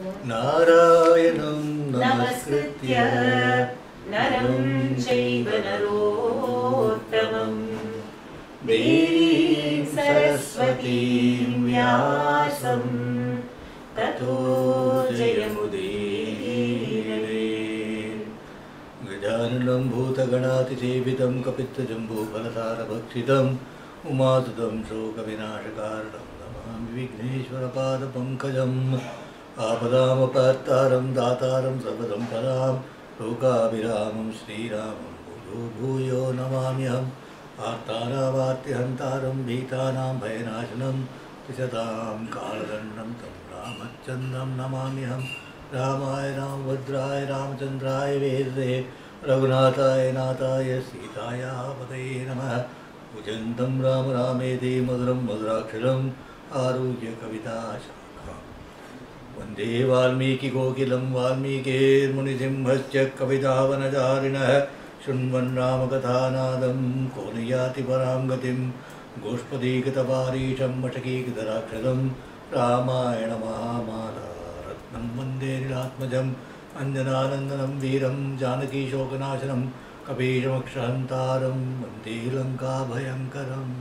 नारायणं नमस्कृत्य नरं चैव नरोत्तमम्। देवीं सरस्वतीं व्यासं ततो जयमुदीरये गजाननं भूतगणातिसेवितं कपित्तजम्बूफलसारभक्षितम् उमासुतं शोकविनाशकारणं नमामि विघ्नेश्वरपादपङ्कजम् आपदामपत्तारं दातारं सर्वसम्पदां लोकाभिरामं, श्रीरामं, भूयो भूयो नमाम्यहम् आर्तारावार्तिहन्तारं भीतानां, भयनाशनं, त्रिशतां, कालदण्डं, तं रामचन्द्रं नमाम्यहं। रामाय रामभद्राय रामचन्द्राय वेदसे रघुनाथाय नाथाय, सीताया पतये नमः। भुजन्तं राम रामेति मधुरं मधुराक्षरम् आरुह्य वंदे वाल्मीकिकोकिलं वाल्मीकेर्मुनिसिंहश्च कवितावनचारिणः शृण्वन् रामकथानादं को न याति परां गतिं गोष्पदीकृतपारीशं मशकीकृतराक्षसं रामायणमहामाला रत्नं वंदे निरात्मजम् अञ्जनानन्दनं वीरं जानकीशोकनाशनं कपीशमक्षहन्तारं वंदे लङ्काभयङ्करम्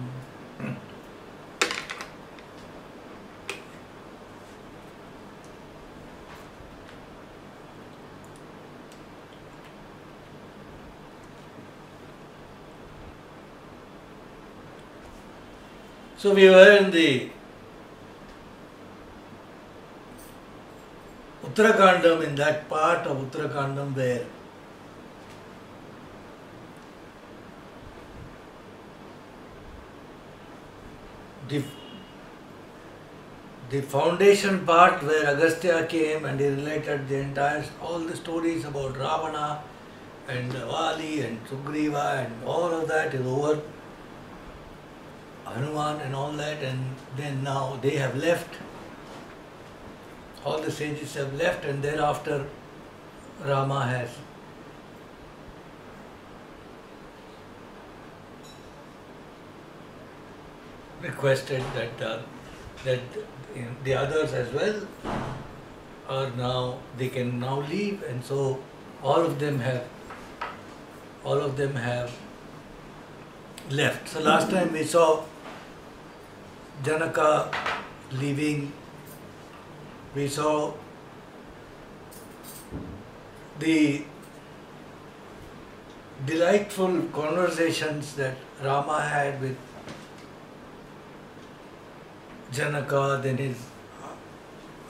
So we were in the Uttarakandam, in that part of Uttarakandam where the, the foundation part where Agastya came and he related the entire, all the stories about Ravana and Vali and Sugriva and all of that is over. Hanuman and all that, and then now they have left. All the sages have left, and thereafter Rama has requested that uh, that you know, the others as well are now they can now leave, and so all of them have all of them have left. So last time we saw Janaka leaving, we saw the delightful conversations that Rama had with Janaka, then his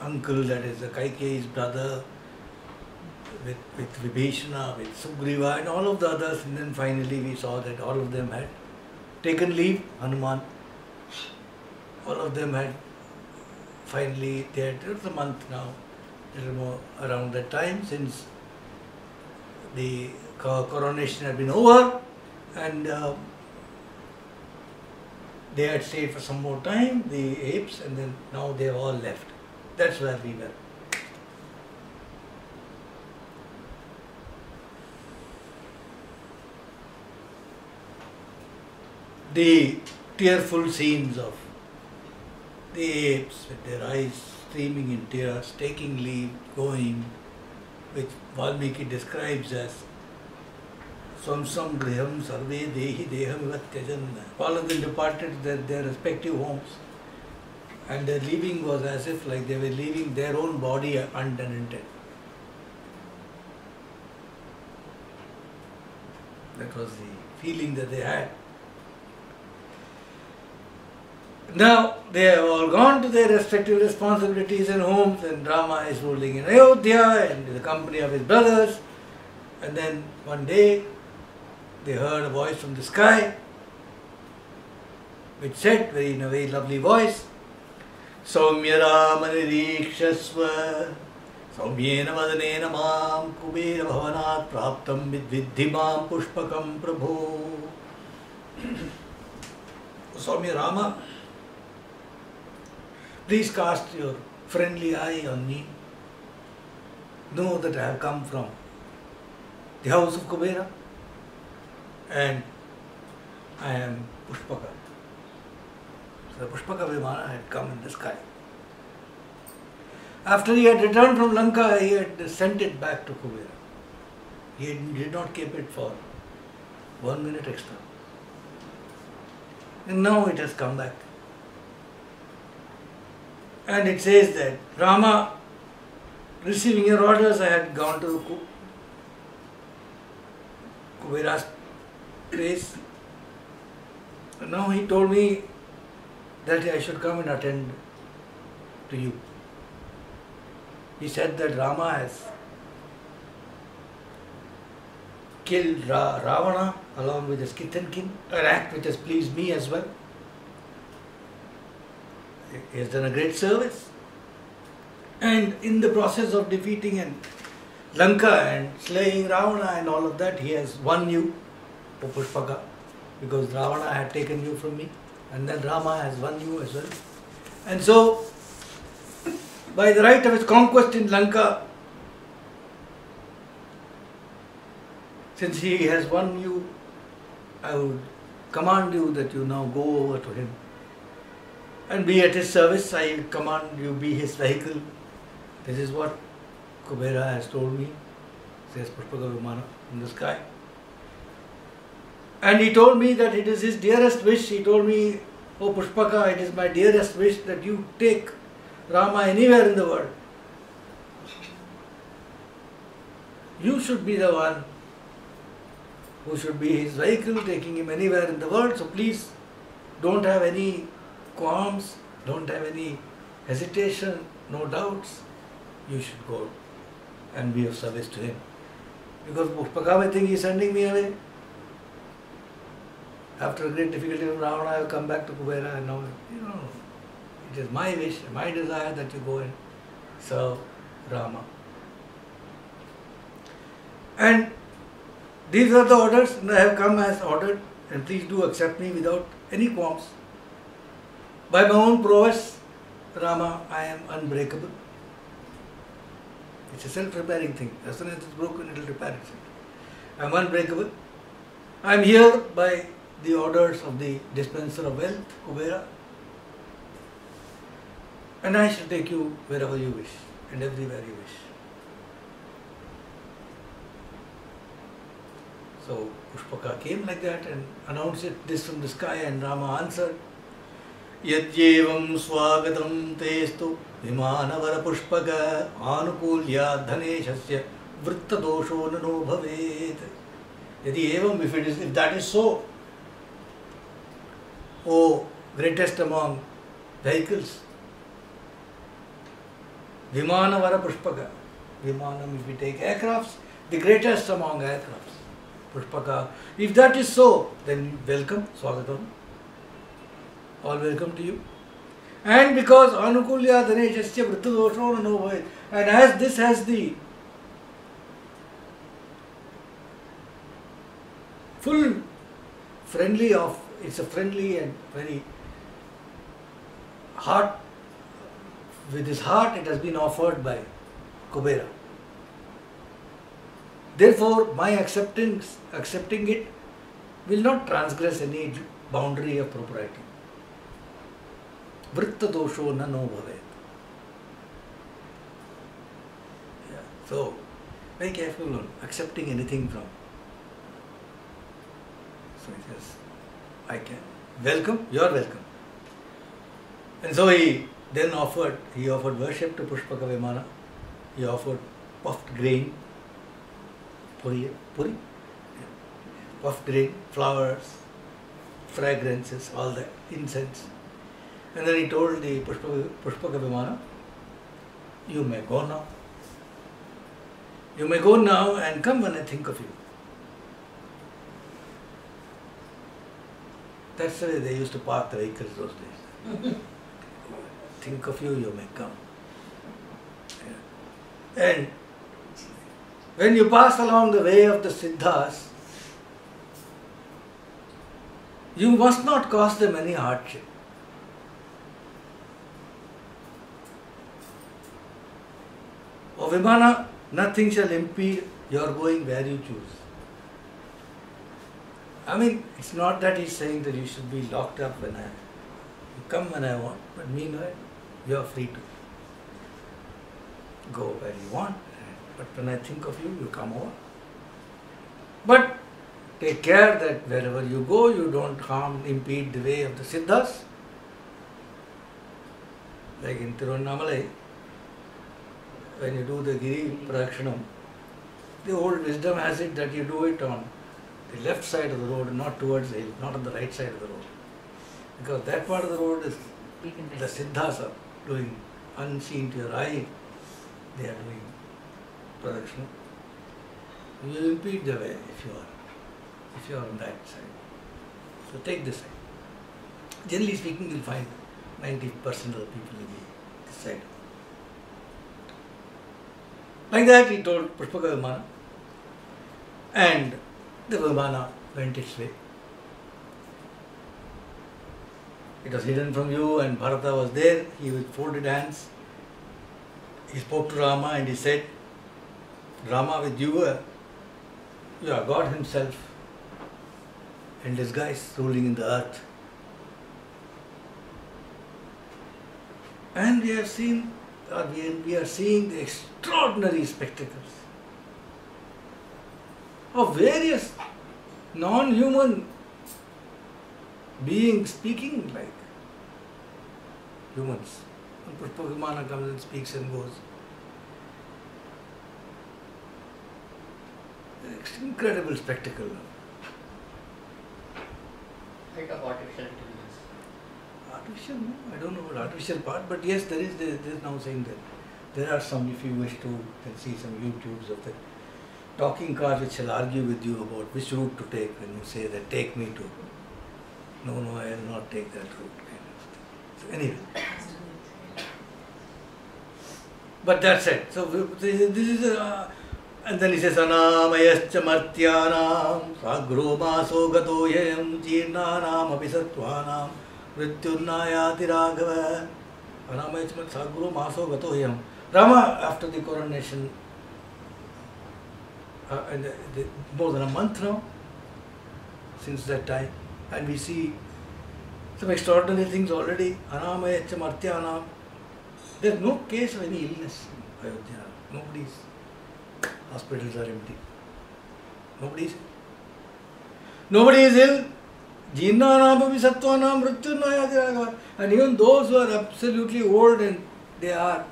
uncle, that is the Kaikeyi's brother, with, with Vibhishana, with Sugriva, and all of the others, and then finally we saw that all of them had taken leave, Hanuman. All of them had finally, they had, it was a month now, little more around that time, since the coronation had been over, and uh, they had stayed for some more time, the apes, and then now they have all left. That's where we were. the tearful scenes of the apes with their eyes streaming in tears, taking leave, going, which Valmiki describes as Swamsam Griham Sarve Dehi Deham. All of them departed their, their respective homes. And their leaving was as if like they were leaving their own body untenanted. That was the feeling that they had. Now they have all gone to their respective responsibilities and homes, and Rama is ruling in Ayodhya and in the company of his brothers. And then one day they heard a voice from the sky which said, very in a very lovely voice, Saumya Ramanirikshasva Saumyena Vadanena Mam Kubera Bhavanat Praptam Vidvidhi Mam Pushpakam Prabhu. Saumya Rama, please cast your friendly eye on me. Know that I have come from the house of Kubera and I am Pushpaka. So the Pushpaka Vimana had come in the sky. After he had returned from Lanka, he had sent it back to Kubera. He did not keep it for one minute extra. And now it has come back. And it says that Rama, receiving your orders, I had gone to Ku- Kubera's place. Now he told me that I should come and attend to you. He said that Rama has killed Ra- Ravana along with his kith and kin, an act which has pleased me as well. He has done a great service. And in the process of defeating and Lanka and slaying Ravana and all of that, he has won you, O because Ravana had taken you from me, and then Rama has won you as well. And so, by the right of his conquest in Lanka, since he has won you, I would command you that you now go over to him and be at his service. I command you be his vehicle. This is what Kubera has told me, says Pushpaka Vimana in the sky. And he told me that it is his dearest wish. He told me, Oh Pushpaka, it is my dearest wish that you take Rama anywhere in the world. You should be the one who should be his vehicle, taking him anywhere in the world. So please don't have any qualms, don't have any hesitation, no doubts. You should go and be of service to him. Because may think is sending me away. After a great difficulty from Ravana, I have come back to Kubera and now, you know, it is my wish, my desire that you go and serve Rama. And these are the orders, and I have come as ordered, and please do accept me without any qualms. By my own prowess, Rama, I am unbreakable. It's a self-repairing thing. As soon as it's broken, it will repair itself. I am unbreakable. I am here by the orders of the dispenser of wealth, Kubera, and I shall take you wherever you wish and everywhere you wish. So Pushpaka came like that and announced it, this from the sky, and Rama answered, यद्येवं स्वागतं तेस्तु विमानवरपुष्पक आनुकूल्या धनेशस्य वृत्तदोषो न no भवेत् यदि एवं if it is if that is so O greatest among vehicles Vimanavara Pushpaka Vimanam if we take aircrafts the greatest among aircrafts Pushpaka if that is so then welcome Swagatam all welcome to you. And because Anukulya Dhaneshasya Vrittadosho way. And as this has the full friendly of it's a friendly and very heart with his heart it has been offered by Kubera. Therefore my acceptance accepting it will not transgress any boundary of propriety. ವೃತ್ತದೋಷೋ ನೋ ಭವೇತ್ So, very careful on accepting anything from. So he says, I can. Welcome, you're welcome. And so he then offered, he offered worship to Pushpaka Vimana. He offered puffed grain, puri, puri? Yeah. puffed grain, flowers, fragrances, all that, incense and then he told the Pushpaka, Pushpaka you may go now. You may go now and come when I think of you. That's the way they used to park the vehicles those days. think of you, you may come. Yeah. And when you pass along the way of the Siddhas, you must not cause them any hardship. Oh, o Vimana, nothing shall impede your going where you choose. I mean, it's not that he's saying that you should be locked up when I you come when I want, but meanwhile, you are free to. go where you want. But when I think of you, you come over. But take care that wherever you go, you don't harm, impede the way of the Siddhas. Like in Tiruvannamalai, when you do the Giri Pradakshinam, the old wisdom has it that you do it on the left side of the road, not towards the hill, not on the right side of the road. Because that part of the road is the Siddhas are doing unseen to your eye, they are doing pradakshina. You will impede the way if you are if you are on that side. So take this side. Generally speaking, you'll find 90% of the people will be this side. Like that, he told Pushpaka Vimana, and the Vimana went its way. It was hidden from you, and Bharata was there. He with folded hands. He spoke to Rama and he said, Rama, with you, uh, you are God Himself in disguise ruling in the earth. And we have seen, we are, seeing the extraordinary spectacles of various non human beings speaking like humans. Pushpa comes and speaks and goes. It's incredible spectacle. Artificial, no, I don't know about artificial part, but yes, there is there, there is now saying that there are some, if you wish to, can see some YouTubes of the talking cars which shall argue with you about which route to take when you say that take me to. No, no, I will not take that route. So anyway, but that's it. So this is a, uh, and then he says anamayascha martyanam sagro maso gato yam jirnanam api maso gato yam Rama after the coronation uh, and the, the, more than a month now since that time and we see some extraordinary things already anamayascha martyanam there's no case of any illness in Ayodhya. Nobody's hospitals are empty. Nobody's nobody is ill. Jinnanapapi sattvanam mrityunayadiraga. And even those who are absolutely old and they are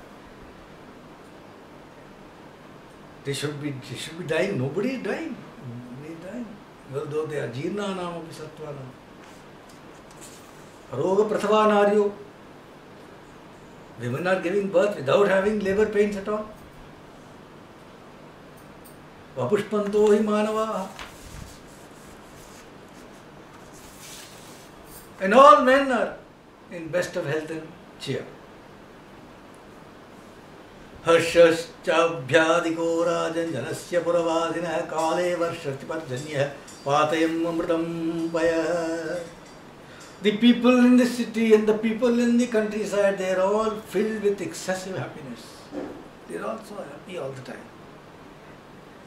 they should be they should be dying. Nobody is dying. Nobody is dying. Although they are jinnanapapi sattvanam. Roga prathavanaryo. Women are giving birth without having labor pains at all. वपुष्पन्तो हि मानवाः And all men are in best of health and cheer. हर्षश्चाभ्यादिको राजन् जनस्य पुरवासिनः काले वर्षति पर्जन्यः पातयम् अमृतं पयः The people in the city and the people in the countryside, they are all filled with excessive happiness. They are all so happy all the time.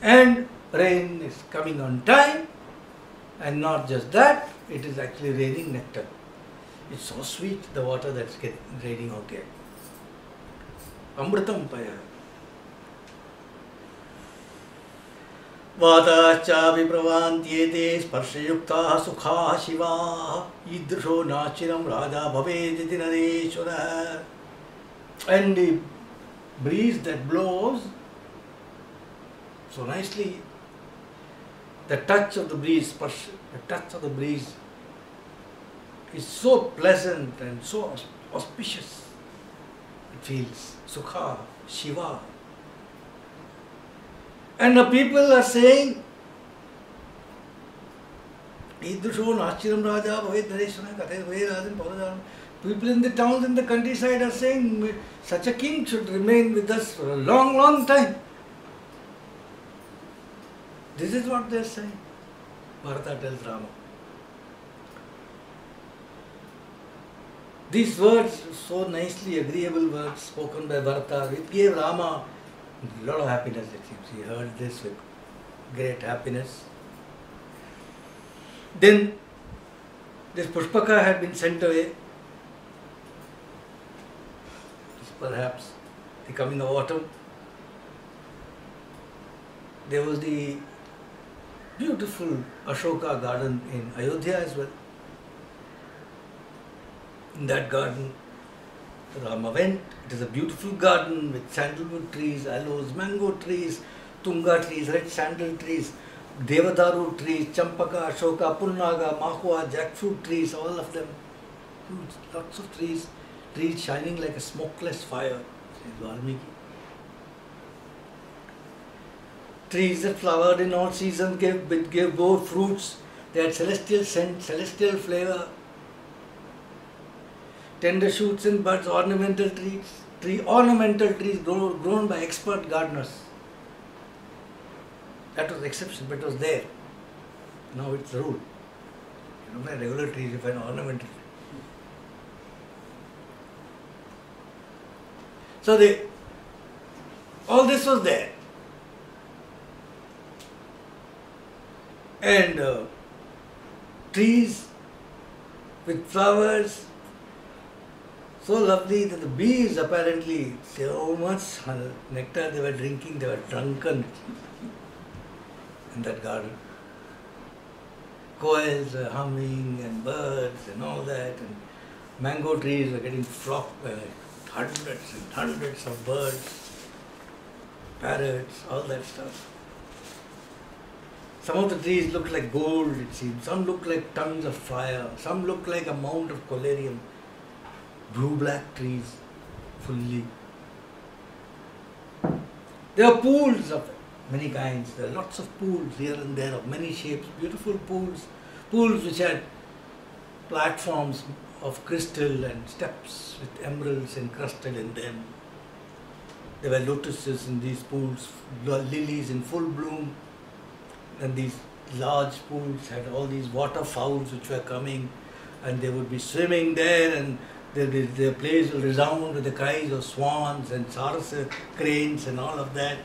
And rain is coming on time, and not just that, it is actually raining nectar. It's so sweet, the water that's get, raining out here. Amritam paya. वाताश्चापि प्रवान्त्येते स्पर्शयुक्ताः सुखाः शिवाः ईदृशो नाचिरं राजा भवेदिति नरेश्वरः And the breeze that blows so nicely, the touch of the breeze, the touch of the breeze is so pleasant and so auspicious. It feels Sukha, Shiva. And the people are saying, Nachiram Raja. People in the towns and the countryside are saying, such a king should remain with us for a long, long time. This is what they are saying. Bharata tells Rama. These words, so nicely agreeable words spoken by Bharata, it gave Rama a lot of happiness, it seems. He heard this with great happiness. Then this Pushpaka had been sent away. Perhaps the coming of autumn. there was the beautiful Ashoka garden in Ayodhya as well. In that garden, Rama went. It is a beautiful garden with sandalwood trees, aloes, mango trees, tunga trees, red sandal trees, devadaru trees, champaka, ashoka, punnaga, mahua, jackfruit trees, all of them. Huge, lots of trees, trees shining like a smokeless fire, says Valmiki. Trees that flowered in all seasons gave, gave both fruits. They had celestial scent, celestial flavor, tender shoots and buds, ornamental trees, tree ornamental trees grown, grown by expert gardeners. That was exception, but it was there. Now it's the rule. You find regular trees, you find ornamental trees. So they, all this was there. And uh, trees with flowers so lovely that the bees apparently so much nectar they were drinking, they were drunken in that garden. Coils were humming and birds and all that, and mango trees were getting flocked by hundreds and hundreds of birds, parrots, all that stuff. Some of the trees looked like gold, it seemed. Some looked like tongues of fire. Some looked like a mound of collyrium. Blue black trees, fully. There are pools of many kinds. There are lots of pools here and there of many shapes. Beautiful pools. Pools which had platforms of crystal and steps with emeralds encrusted in them. There were lotuses in these pools, lilies in full bloom and these large pools had all these waterfowls which were coming and they would be swimming there and the, the, the place will resound with the cries of swans and sarasa cranes and all of that.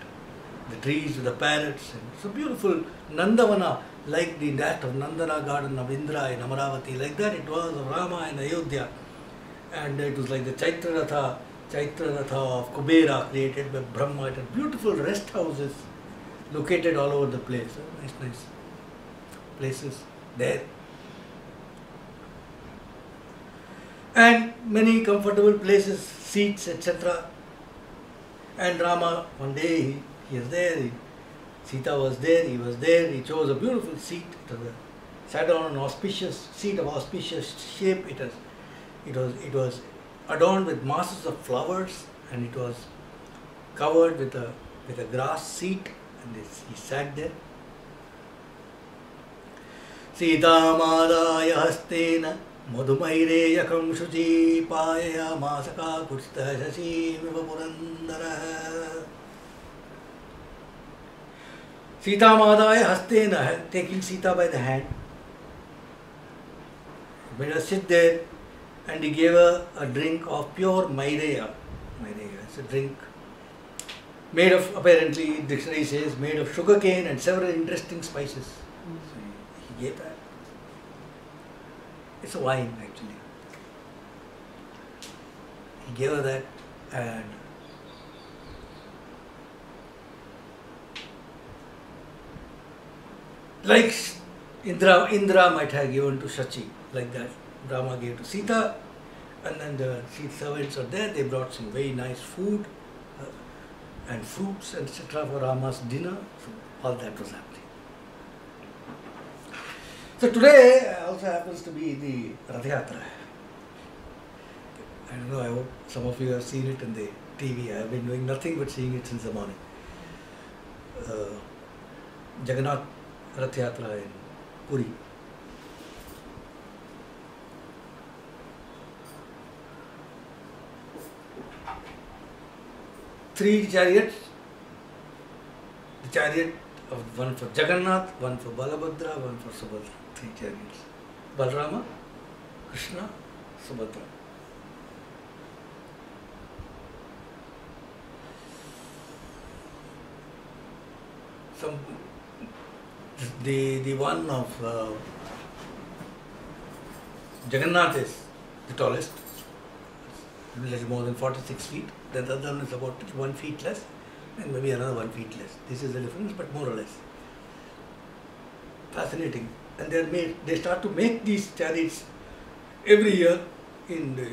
The trees with the parrots. And it's a beautiful Nandavana like the that of Nandana garden of Indra in Amaravati. Like that it was of Rama in Ayodhya. And it was like the Chaitra Ratha, Chaitra Ratha of Kubera created by Brahma. It had beautiful rest houses located all over the place. Nice, nice places there. And many comfortable places, seats, etc. And Rama, one day he, he is there, he, Sita was there, he was there, he chose a beautiful seat, it was a, sat on an auspicious seat of auspicious shape, it was, it was, it was adorned with masses of flowers and it was covered with a, with a grass seat and he sat there. सीतामादाय हस्तेन मधुमैरेयकं शुचीपाययामासकाकुत्स्थः शशीमिव पुरन्दरः Sitamadaya hastena, taking Sita by the hand, made her sit there and he gave her a drink of pure Maireya. Maireya, it's a drink made of, apparently, dictionary says, made of sugar cane and several interesting spices. So he gave that. It's a wine actually. He gave her that and like Indra, Indra might have given to Shachi, like that. Rama gave to Sita, and then the servants are there. They brought some very nice food and fruits, etc., for Rama's dinner. So all that was happening. So today also happens to be the Rath Yatra. I don't know, I hope some of you have seen it in the TV. I have been doing nothing but seeing it since the morning. Uh, Jagannath Rath Yatra in Puri. Three chariots. The chariot of one for Jagannath, one for Balabhadra, one for Subhadra. Three chariots. Balrama, Krishna, Subhadra. Some the the one of uh, Jagannath is the tallest, a more than 46 feet. The other one is about one feet less, and maybe another one feet less. This is the difference, but more or less. Fascinating. And they are made. They start to make these chariots every year in the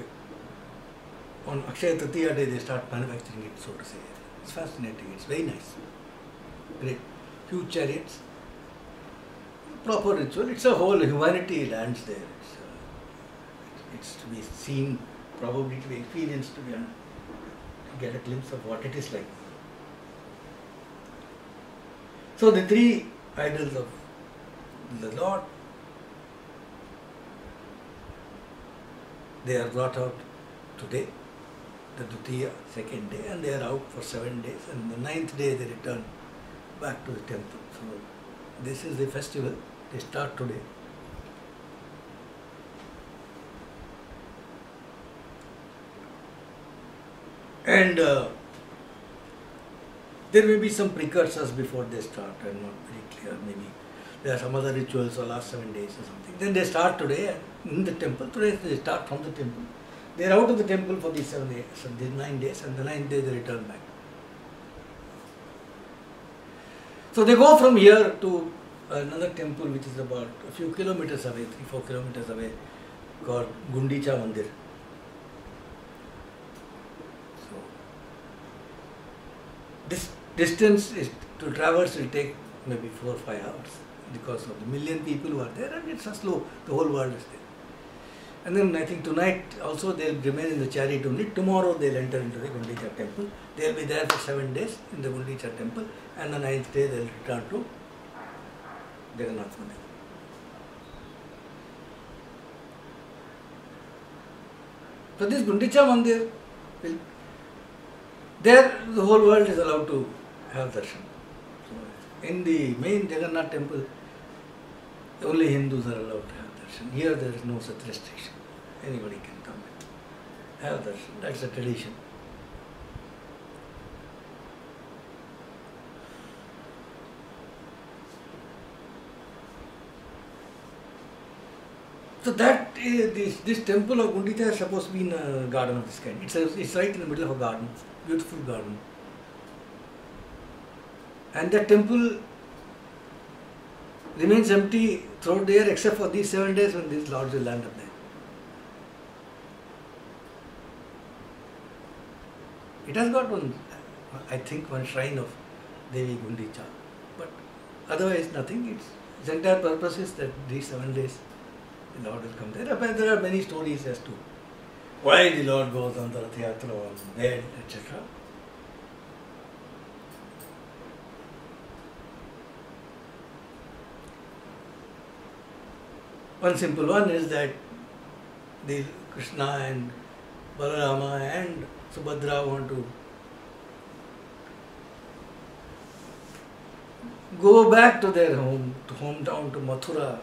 on Akshaya Tritiya day. They start manufacturing it, so to say. It's fascinating. It's very nice. Great, huge chariots. Proper ritual. It's a whole humanity lands there. It's, uh, it's to be seen, probably to experience to be un- to get a glimpse of what it is like. So the three idols of the Lord, they are brought out today, the Dutiya, second day, and they are out for seven days, and the ninth day they return back to the temple. So this is the festival. They start today. And uh, there may be some precursors before they start. I'm not very clear. Maybe there are some other rituals or last seven days or something. Then they start today in the temple. Today they start from the temple. They are out of the temple for these seven days, so these nine days, and the ninth day they return back. So they go from here to another temple which is about a few kilometers away, three, four kilometers away, called Gundicha Mandir. So this distance is to traverse will take maybe four or five hours because of the million people who are there and it's a slow, the whole world is there. And then I think tonight also they'll remain in the chariot only. Tomorrow they'll enter into the Gundicha temple. They'll be there for seven days in the Gundicha temple and the ninth day they'll return to Jagannath Mandir. So this Gundicha Mandir, will, there the whole world is allowed to have darshan. In the main Jagannath temple, only Hindus are allowed to have darshan. Here there is no such restriction. Anybody can come and have darshan. That's a tradition. So that uh, this this temple of Gundicha is supposed to be in a garden of this kind. It's a, it's right in the middle of a garden, beautiful garden. And that temple remains empty throughout the year except for these seven days when these lords will land up there. It has got one, I think, one shrine of Devi Gundicha, but otherwise nothing. It's, its entire purpose is that these seven days the Lord will come there. But there are many stories as to why the Lord goes on the Rath Yatra on bed, etc. One simple one is that the Krishna and Balarama and Subhadra want to go back to their home, to hometown, to Mathura.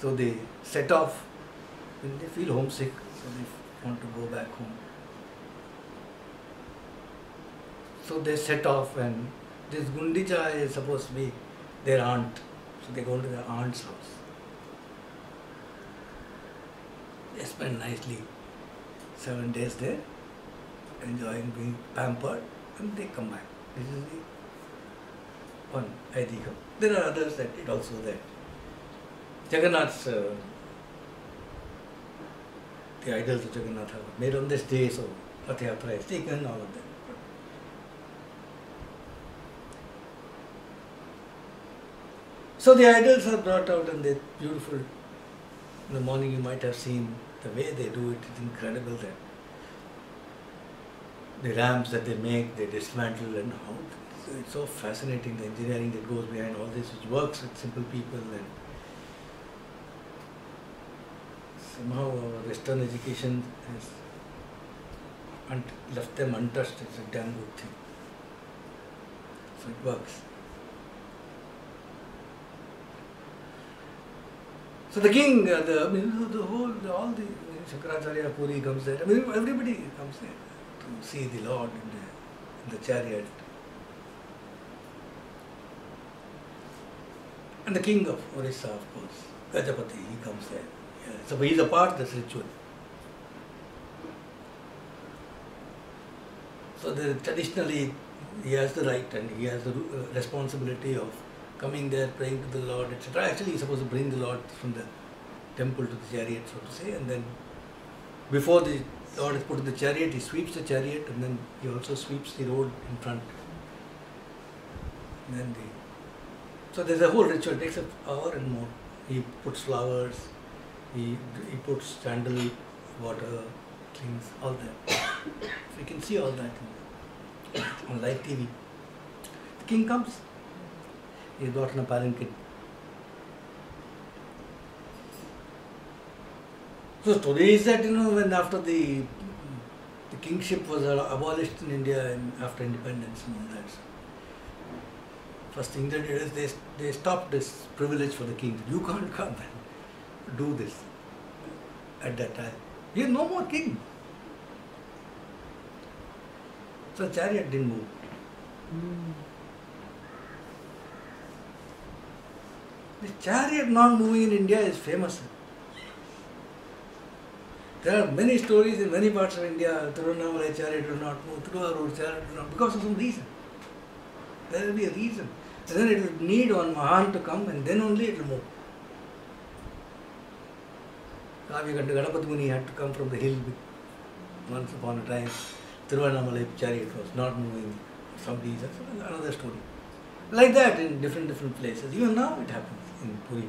So they set off when they feel homesick, so they want to go back home. So they set off, and this Gundicha is supposed to be their aunt. So they go to their aunt's house. They spend nicely seven days there, enjoying being pampered, and they come back. This is the one Aidika. There are others that it also that Jagannath's uh, the idols of Jagannath are made on this day, so Rath Yatra is taken, all of them. So the idols are brought out and they're beautiful. In the morning you might have seen the way they do it, it's incredible that the ramps that they make, they dismantle and how it's so fascinating the engineering that goes behind all this, which works with simple people and somehow our Western education has left them untouched. It's a damn good thing. So it works. So the king, uh, the, I mean, the, whole, all the Shankaracharya Puri comes there. I mean, everybody comes there to see the Lord in the, in the chariot. And the king of Orissa, of course, Gajapati, he comes there. Yeah, so he's a part of this ritual. So the, traditionally, he has the right and he has the uh, responsibility of coming there, praying to the Lord, etc. Actually, he's supposed to bring the Lord from the temple to the chariot, so to say, and then before the Lord is put in the chariot, he sweeps the chariot, and then he also sweeps the road in front. And then the so there's a whole ritual. It takes an hour and more. He puts flowers, he he puts sandal water, things, all that. so you can see all that on live TV. The king comes. He's brought in a palanquin. So story is that you know when after the the kingship was uh, abolished in India and after independence and all that. First thing they did is they, they stopped this privilege for the king. You can't come and do this at that time. He is no more king. So chariot didn't move. The chariot not moving in India is famous. There are many stories in many parts of India. Tiruvannamalai chariot will not move. Tiruvarur chariot will not because of some reason. There will be a reason. And then it will need one Mahan to come and then only it will move. Kavyakanta Ganapati Muni had to come from the hill once upon a time. Tiruvannamalai chariot was not moving for some reason. Another story. Like that in different different places. Even now it happens in Puri.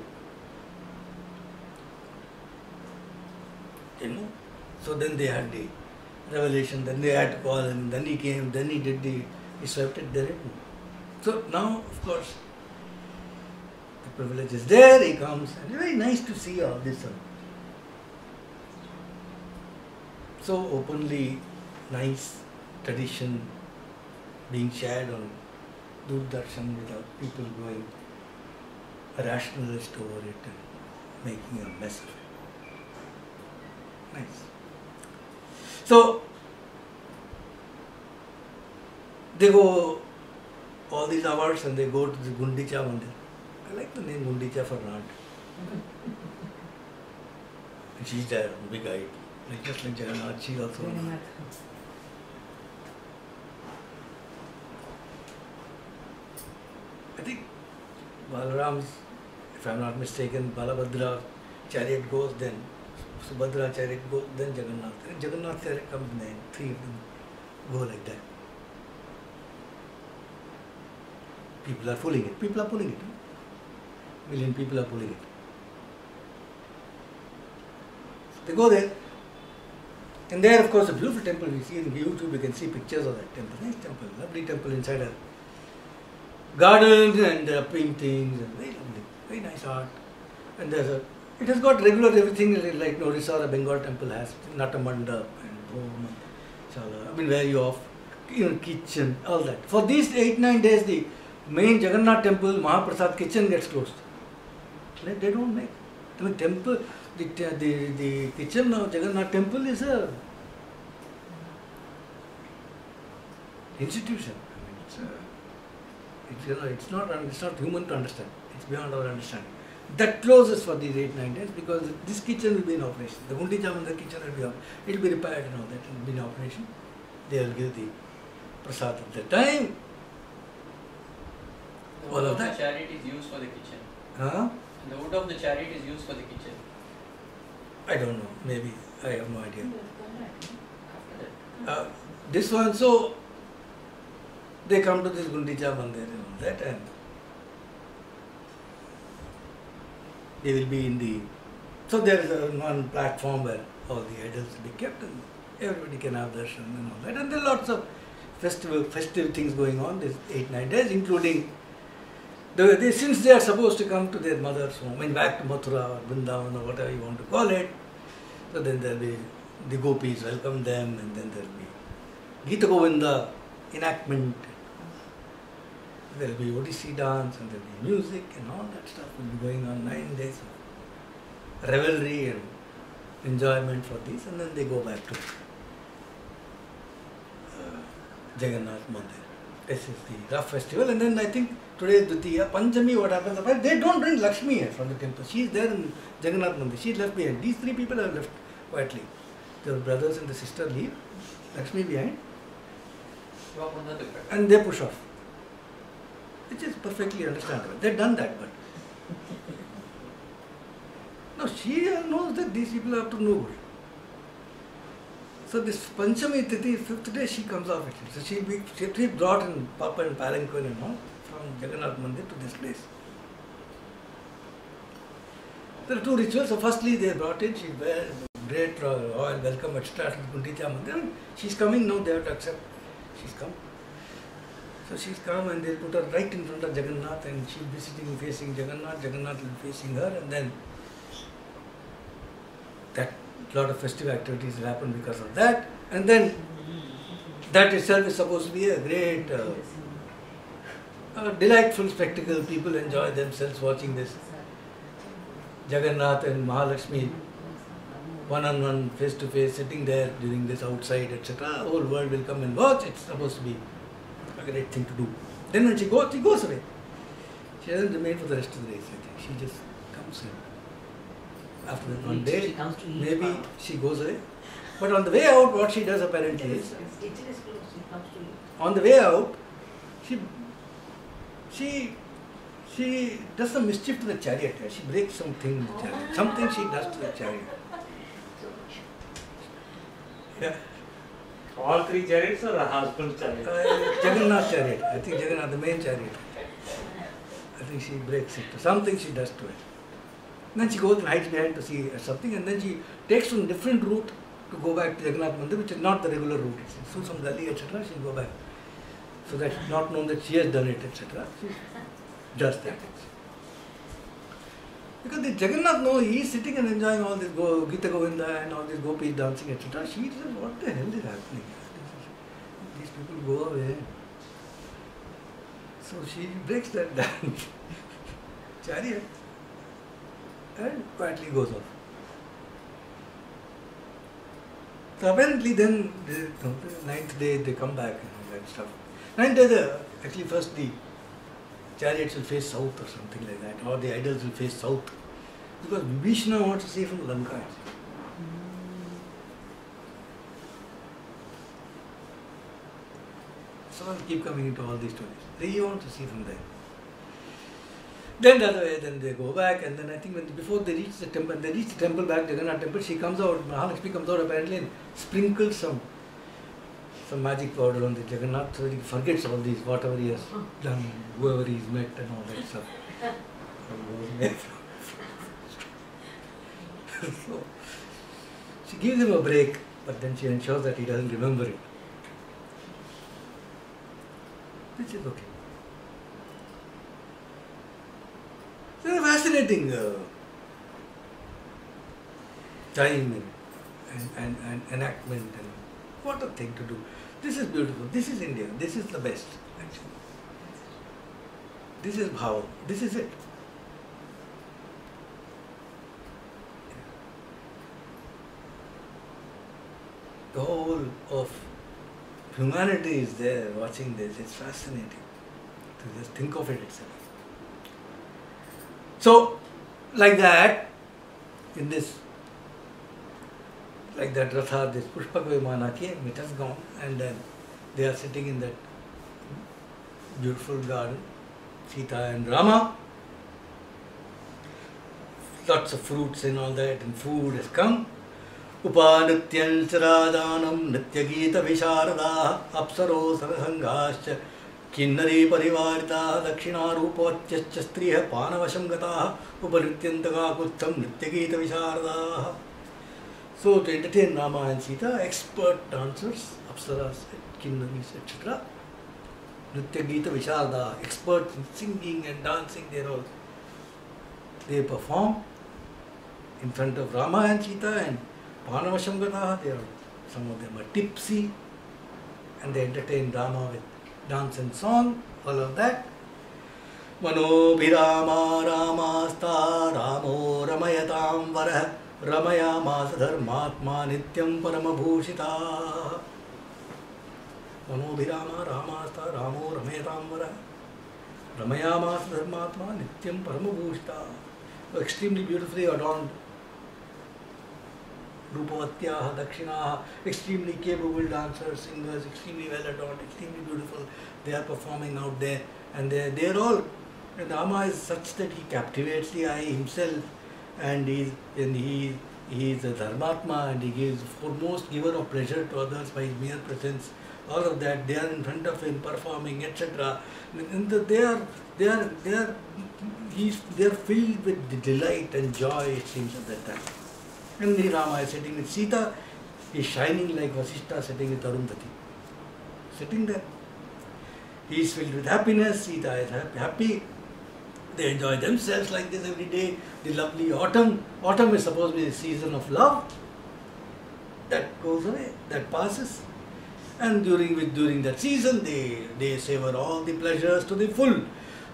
You know? So then they had the revelation, then they had to call him, then he came, then he did the, he swept it, then it. So now, of course, the privilege is there, he comes, and it's very nice to see all this. So openly nice tradition being shared on Doordarshan without people going rationalist over it and making a mess of it. Nice. So they go all these hours and they go to the Gundicha Mandir. I like the name Gundicha for. And she's there, big eyed. Like just like Jagannath, she also. I think Balaram's, if I'm not mistaken, Balabhadra chariot goes, then Subhadra chariot goes, then Jagannath. And Jagannath chariot comes then, three of them go like that. People are pulling it. People are pulling it. Million people are pulling it. They go there. And there, of course, a beautiful temple. We see in YouTube, you can see pictures of that temple. Nice temple, lovely temple inside a gardens and are paintings and very lovely, very nice art. And there's a, it has got regular everything like Orissa, the Bengal temple has, Natamandap and Bhoma, Shala, I mean, where you off, kitchen, all that. For these eight, nine days, the main Jagannath temple, Mahaprasad kitchen gets closed. They don't make. Mean, temple, the, the, the kitchen of Jagannath temple is a institution. I mean, it's, a, it's, it's, not, it's not human to understand. It's beyond our understanding. That closes for these eight, nine days because this kitchen will be in operation. The Gundicha Mandir kitchen will be op- it will be repaired and all that. It will be in operation. They will give the prasad at the time. The All of of the that. chariot is used for the kitchen. Huh? The wood of the chariot is used for the kitchen. I don't know. Maybe. I have no idea. After that. Uh, this one, so they come to this Gundicha Mandir and all that, and they will be in the. So there is a one platform where all the idols will be kept, and everybody can have darshan and all that. And there are lots of festival, festive things going on this eight nine days, including. The, they, since they are supposed to come to their mother's home, I mean back to Mathura or Vrindavan or whatever you want to call it, so then there will be the gopis welcome them, and then there will be Gita Govinda enactment there'll be Odissi dance and there'll be music and all that stuff will be going on nine days of revelry and enjoyment for these and then they go back to uh, Jagannath Mandir. This is the rough festival and then I think today Dutiya, Panchami what happens, they don't bring Lakshmi from the temple. She is there in Jagannath Mandir. She left behind. These three people are left quietly. Their brothers and the sister leave, Lakshmi behind and they push off. Which is perfectly understandable. They've done that, but. No, she knows that these people up to no good. So this Panchami Tithi, fifth day she comes off actually. So she'll be, she'll be brought in Papa and Palanquin and all from Jagannath Mandir to this place. There are two rituals. So firstly they brought in, she wear great uh, royal welcome at Stratton Gundicha Mandir. She's coming now, they have to accept. She's come. So she's come and they'll put her right in front of Jagannath and she'll be sitting facing Jagannath, Jagannath will be facing her and then that lot of festive activities will happen because of that. And then that itself is supposed to be a great, uh, uh, delightful spectacle. People enjoy themselves watching this. Jagannath and Mahalakshmi one on one, face to face, sitting there during this outside, etc. Whole world will come and watch. It's supposed to be a great thing to do. Then when she goes, she goes away. She doesn't remain for the rest of the days. I think she just comes in. After that one She day, comes to eat. maybe she goes away. But on the way out, what she does apparently is, is closed. She comes to eat. on the way out, she she she does some mischief to the chariot. She breaks something in the chariot. Something she does to the chariot. Yeah. All three chariots or a husband's chariot? Uh, Jagannath chariot. I think Jagannath, the main chariot. I think she breaks it. Something she does to it. Then she goes and hides behind to see something, and then she takes some different route to go back to Jagannath Mandir, which is not the regular route. It's through some gully, etc. She'll go back. So that it's not known that she has done it, etc. She does that. Because the Jagannath, no, he is sitting and enjoying all this Go, Gita Govinda and all this gopis dancing, etc. She says, what the hell is happening? These people go away. So she breaks that chariot, and quietly goes off. So apparently then, the, the ninth day they come back and all that stuff. Ninth day, the, actually first the chariots will face south or something like that, or the idols will face south. Because Vishnu wants to see from Lanka. So I'll keep coming into all these stories. They want to see from there. Then the other way, then they go back, and then I think when before they reach the temple, they reach the temple back, Jagannath temple, she comes out, Mahalakshmi comes out apparently and sprinkles some some magic powder on the Jagannath so he forgets all these, whatever he has done, whoever he's met and all that stuff. so, she gives him a break, but then she ensures that he doesn't remember it. Which is okay. It's a fascinating uh, time and, and, and, and enactment and what a thing to do. This is beautiful. This is India. This is the best, actually. This is Bhava. This is it. Whole of humanity is there watching this. It's fascinating to just think of it itself. So, like that, in this, like that Ratha, this Pushpak Vimana came, it has gone, and then they are sitting in that beautiful garden, Sita and Rama. Lots of fruits and all that, and food has come. उपानृत्यंश राजानं नृत्यगीत विशारदा अप्सरो सरसंगाश्च किन्नरी परिवारिता दक्षिणारूपोच्च स्त्री पानवशं गता उपनृत्यंत काकुत्थम नृत्यगीत विशारदा so to entertain Ramayana Sita expert dancers apsara kinnari etcetera नृत्यगीत विशारदा expert in singing and dancing there all they perform in front of Ramayana Sita and Panavasham Gataha, they are some of them are tipsy and they entertain Rama with dance and song, all of that. मनोभिरामा रामास्ता रामो रमयतां वरः रमयामास धर्मात्मा नित्यं परमभूषिता मनोभिरामा रामास्ता रामो रमयतां वरः रमयामास धर्मात्मा नित्यं परमभूषिता extremely beautifully adorned Rupavatyaha, Dakshinaha, extremely capable dancers, singers, extremely well adorned, extremely beautiful. They are performing out there and they they are all. Rama is such that he captivates the eye himself and he's, and he he is a dharmatma and he gives foremost giver of pleasure to others by his mere presence. All of that they are in front of him performing, etc. And they are they are they are he's they are filled with delight and joy it seems at that time. And the Rama is sitting with Sita, he is shining like Vasishta sitting with Arundhati. Sitting there. He is filled with happiness, Sita is hap- happy. They enjoy themselves like this every day. The lovely autumn. Autumn is supposed to be the season of love. That goes away, that passes. And during with during that season they, they savor all the pleasures to the full.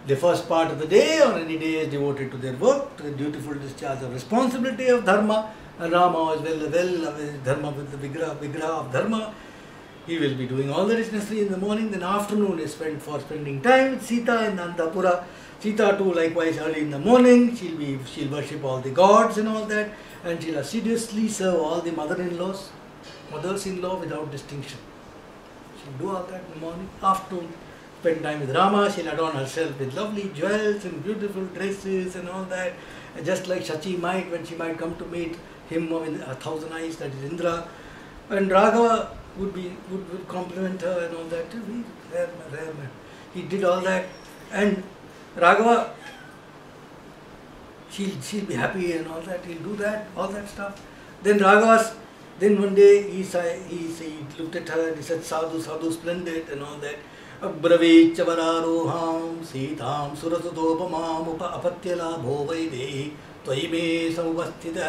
The first part of the day or any day is devoted to their work, to the dutiful discharge of responsibility of dharma. Rama is well well dharma with the vigraha, vigraha of dharma. He will be doing all that is necessary in the morning, then afternoon is spent for spending time with Sita in Antapura. Sita too likewise early in the morning, she'll be she'll worship all the gods and all that, and she'll assiduously serve all the mother-in-laws, mothers-in-law without distinction. She'll do all that in the morning, afternoon, spend time with Rama, she'll adorn herself with lovely jewels and beautiful dresses and all that. Just like Shachi might when she might come to meet him with a thousand eyes, that is Indra. And Raghava would be would, would compliment her and all that. Very rare, man, rare man. He did all that. And Raghava she'll she'll be happy and all that, he'll do that, all that stuff. Then Raghava's then one day he saw, he, he looked at her and he said, Sadhu, Sadhu, splendid and all that. अब्रवीच्च वरारोहां सीतां सुरसुतोपमामुप अपत्यलाभो वैदेहि त्वयि मे समुपस्थितः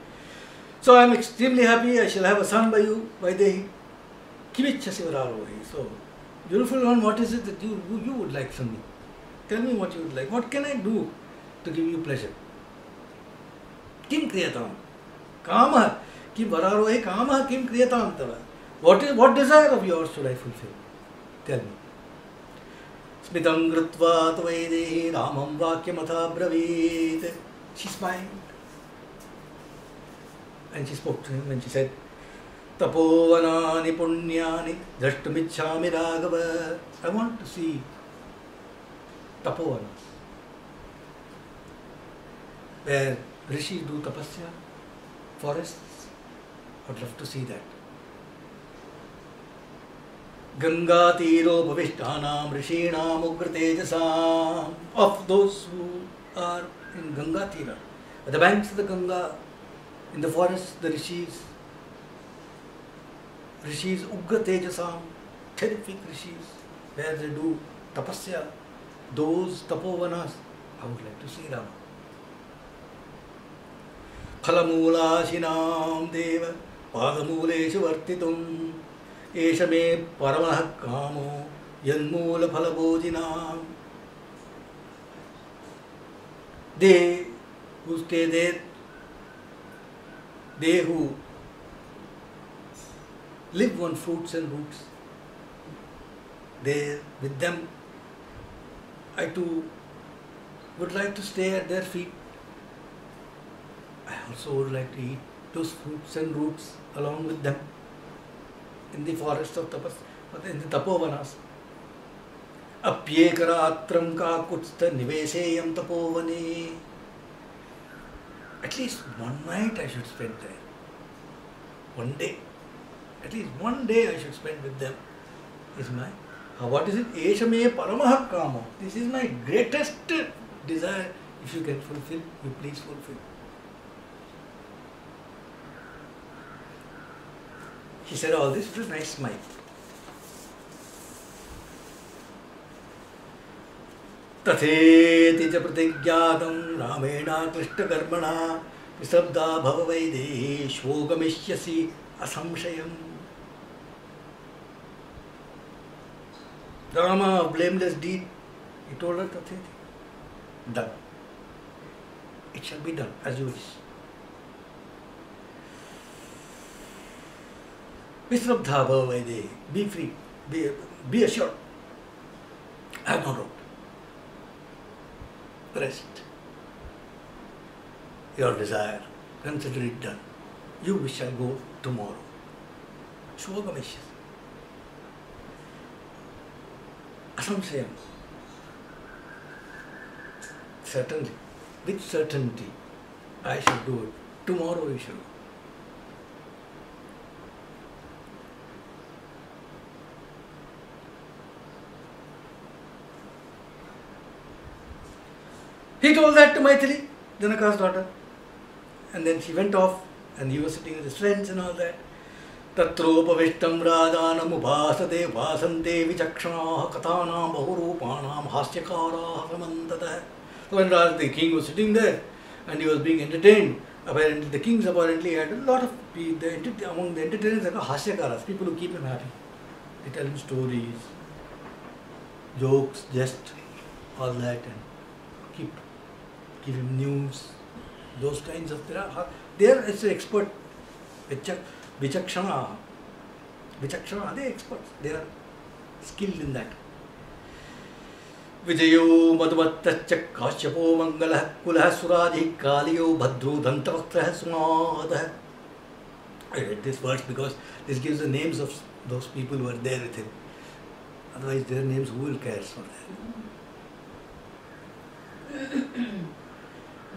So I am extremely happy. I shall have a son by you. Kimichasi vararohi. So, beautiful one, what is it that you, you, would like from me? Tell me what you would like. What can I do to give you pleasure? किं क्रियतां कामः किं वरारोहे कामः किं क्रियतां तव what is what desire of yours should I fulfill tell me स्मितं कृत्वा तु वैदेही रामं वाक्यमथा ब्रवीत् she smiled And she spoke to him and she said, Tapovanani punyani drashtumichami raghava. I want to see Tapovanas, where rishis do tapasya, forests. I would love to see that. Gangatiro Rishinam Ugratejasam. Of those who are in Gangatira, at the banks of the Ganga, in the forests, the rishis, rishis Ugratejasam, terrific rishis, where they do tapasya, those tapovanas, I would like to see Rama. फलमूलाशिनां देव पादमूलेषु वर्तितुम् एष मे परमः कामो यन्मूलफलभोजिनाम् They who stay there, they who live on fruits and roots, there with them, I too would like to stay at their feet. I also would like to eat those fruits and roots along with them in the forest of tapas, in the tapovanas. अप्येकरात्रं Kakutstha निवेशेयं तपोवने At least one night I should spend there. One day. At least one day I should spend with them. Is my uh, what is it? Eshame paramah. This is my greatest desire. If you can fulfill, you please fulfill. He said all this with a nice smile. तथेति च प्रतिज्ञातं रामेणाकृष्टकर्मणा विशब्दा भव Vaidehi श्वो गमिष्यसि asamshayam. Rama, blameless deed. He told her, Tatheti. Done. It shall be done as you wish. Visrabdha bhavaide. Be free. Be, be assured. I have no doubt. Rest. Your desire. Consider it done. You shall go tomorrow. Shubhagameshyas. Asamshayam. Certainly. With certainty. I shall do it. Tomorrow you shall go. He told that to Maithili, Janaka's daughter. And then she went off and he was sitting with his friends and all that. तत्रोपविष्टं राजानमुभासते भासन्ते विचक्षणाः कथानां बहुरूपाणां हास्यकाराः समन्ततः So when Raj, the king was sitting there and he was being entertained, apparently the kings apparently had a lot of pe- the enter- among the entertainers are called hasyakaras, people who keep him happy. They tell him stories, jokes, jest, all that, and keep give him news. Those kinds of there are there an expert. Vichak- Vichakshana. Vichakshana, they experts. They are skilled in that. विजयो मधुमत्तश्च काश्यपो मङ्गलः कुलः सुराजिः कालियो भद्रो दन्तवक्त्रः सुनादः I read this verse because this gives the names of those people who are there with him. Otherwise, their names, who will care for that?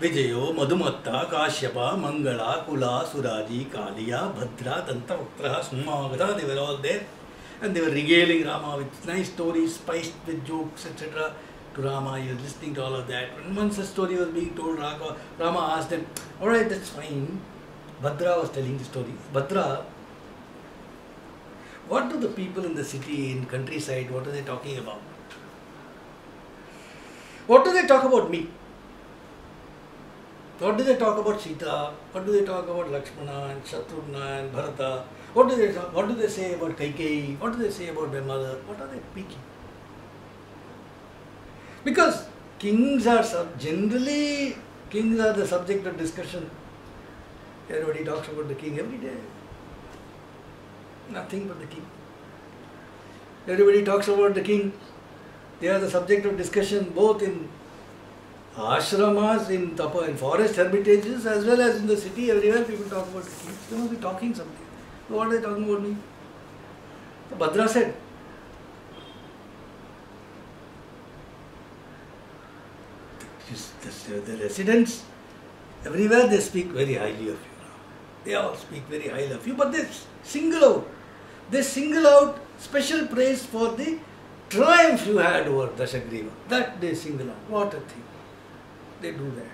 ವಿಜಯೋ ಮಧುಮತ್ತ Kashyapa ಮಂಗಳ ಕುಲ ಸುರಾದಿ ಕಾಲಿಯ ಭದ್ರ Dantavakra ಸುಮ್ಮಾಗತ all there and they were regaling Rama with nice stories spiced with jokes etc. to Rama, he was listening to all of that. And once the story was being told, Rama, Rama asked them, All right, that's fine. Bhadra was telling the story. Bhadra, what do the people in the city, in countryside, what are they talking about? What do they talk about me? What do they talk about Sita? What do they talk about Lakshmana and Shatrughna and Bharata? What do they What do they say about Kaikeyi? What do they say about their mother? What are they speaking? Because kings are sub- generally kings are the subject of discussion. Everybody talks about the king every day. Nothing but the king. Everybody talks about the king. They are the subject of discussion both in ashramas in tapa in forest hermitages as well as in the city everywhere people talk about the. They must be talking something. So what are they talking about me? So Bhadra said, the residents everywhere they speak very highly of you. They all speak very highly of you, but they single out. They single out special praise for the triumph you had over Dashagriva. That they single out. What a thing. They do that.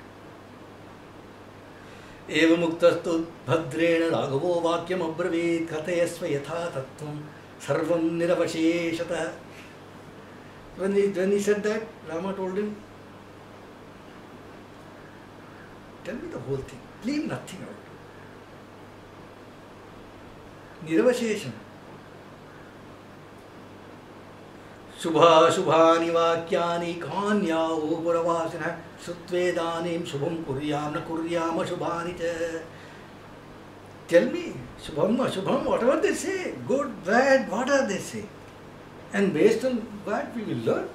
एवमुक्तस्तु भद्रेण राघवो वाक्यम् अब्रवीत् कथयस्व यथा तत्त्वं सर्वं निरवशेषतः when he, when he said that, Rama told him, Tell me the whole thing. Leave nothing out. Niravashesham. शुभाशुभानि वाक्यानि कान्यावो पुरवासिनः श्रुत्वेदानीं शुभं कुर्यां न कुर्याम शुभानि च Tell me, Shubham, Ashubham, whatever they say, good, bad, what are they say? And based on that we will learn.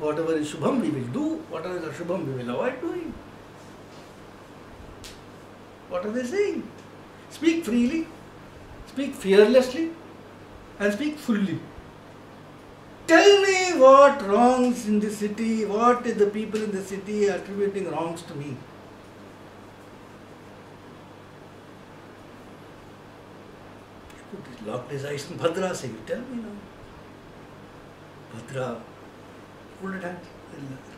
Whatever is Shubham we will do, whatever is Ashubham we will avoid doing. What are they saying? Speak freely, speak fearlessly, and speak fully. Tell me what wrongs in the city, what the people in the city attributing wrongs to me. He locked his eyes and Bhadra said, You tell me now. Bhadra folded hands.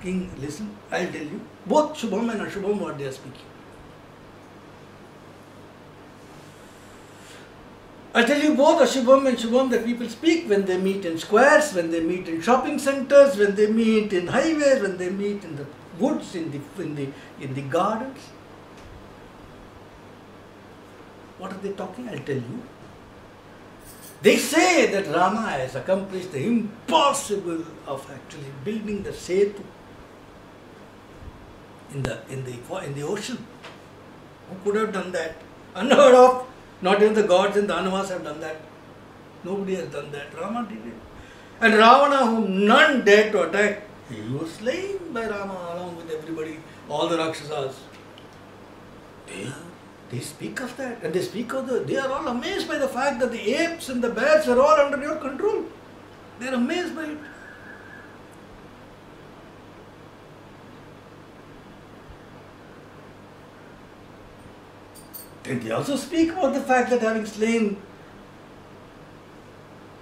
King, listen, I'll tell you. Both Shubham and Ashubham what they are speaking. I tell you both Ashubham and Shubham that people speak when they meet in squares, when they meet in shopping centers, when they meet in highways, when they meet in the woods, in the in the in the gardens. What are they talking? I'll tell you. They say that Rama has accomplished the impossible of actually building the Setu in the in the in the ocean. Who could have done that? Unheard of. Not even the gods and the Anuvas have done that. Nobody has done that. Rama did it. And Ravana, whom none dared to attack, he was slain by Rama along with everybody, all the Rakshasas. They, they speak of that and they speak of the. They are all amazed by the fact that the apes and the bears are all under your control. They are amazed by it. And they also speak about the fact that having slain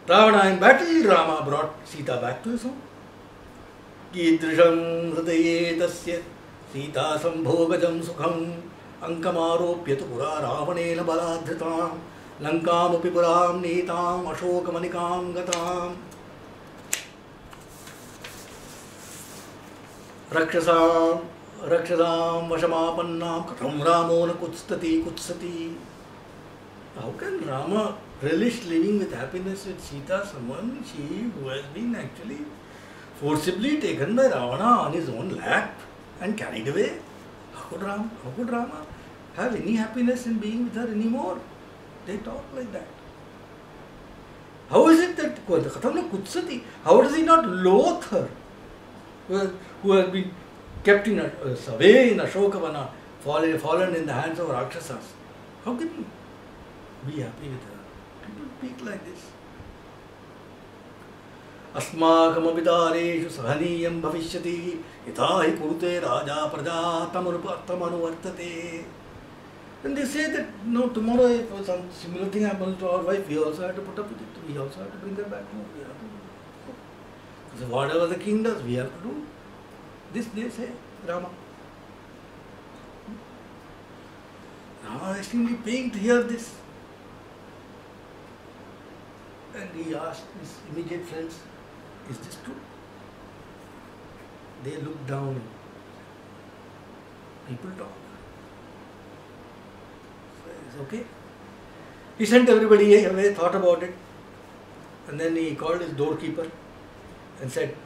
Ravana in battle, Rama brought Sita back to his home. कीदृशं हृदये तस्य सीतासम्भोगजं सुखम् अङ्कमारोप्य तु पुरा रावणेन बलाधृतां लङ्कामपि पुरां नीताम् अशोकमनिकां गताम् रक्षसां रक्षसां वशमापन्नां कथं रामो न कुत्सति कुत्सति How can Rama relish living with happiness with Sita, someone she who has been actually forcibly taken by Ravana on his own lap and carried away? How could Rama, how could Rama have any happiness in being with her anymore? They talk like that. How is it that Kathamna Kutsati? How does he not loathe her? Who has, who has been kept in a, uh, away in Ashokavana, fallen, fallen in the hands of Rakshasas. How can he be happy with her? People speak like this. अस्माकमपिदारेषु सहनीयं भविष्यति यथा हि कुरुते राजा प्रजा तमनुवर्तते And they say that no, tomorrow if some similar thing happens to our wife, we also have to put up with it. We also have to bring her back home. We. So whatever the king does, we have to do. This they say, Rama. Rama is extremely pained to hear this. And he asked his immediate friends, Is this true? They looked down. People talk. So it's okay. He sent everybody away, thought about it, and then he called his doorkeeper and said,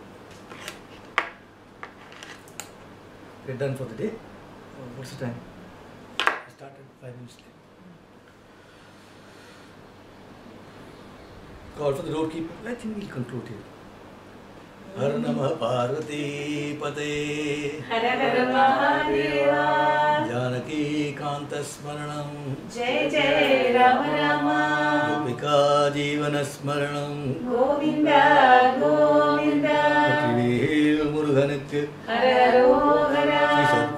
we're done for the day. What's the time? I started five minutes late. Call for the doorkeeper. I think we'll conclude here. हर नमः पार्वती पते हर हर Mahadev Janaki Jai Jai जय राम राम गोपिका Govinda Govinda Govind मुरुघनत्य हर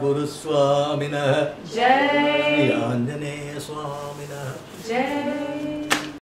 गुरुस्वामिनः जय आञ्जनेयस्वामिनः जय